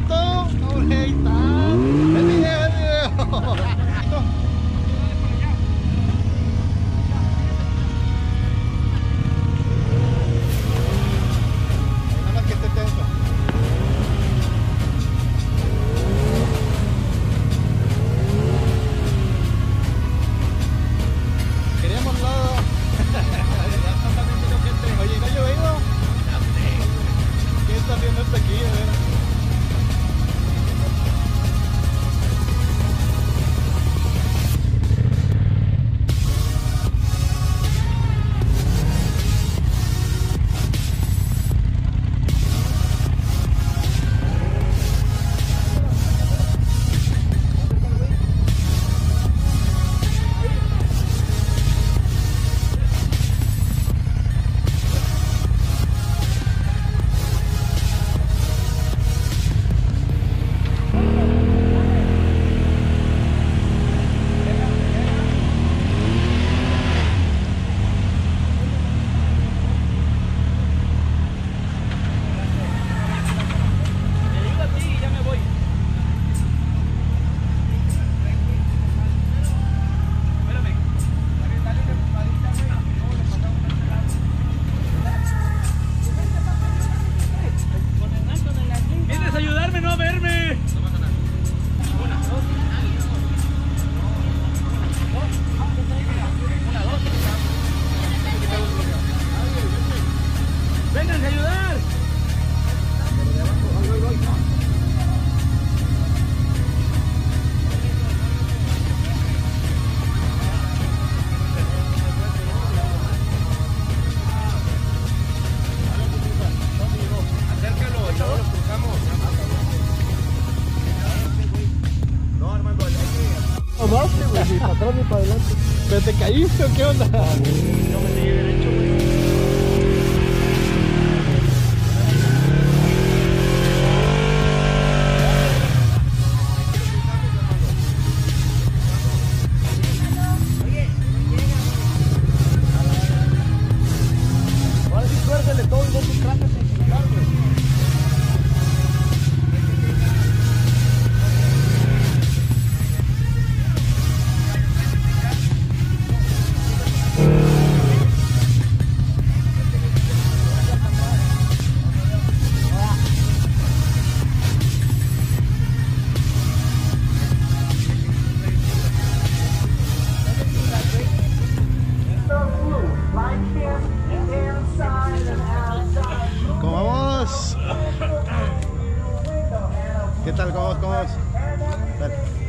motor. verme. acomodaste, güey, para atrás ni para adelante. ¿Pero te caíste o qué onda? No me tal? ¿Cómo, cómo? Dale.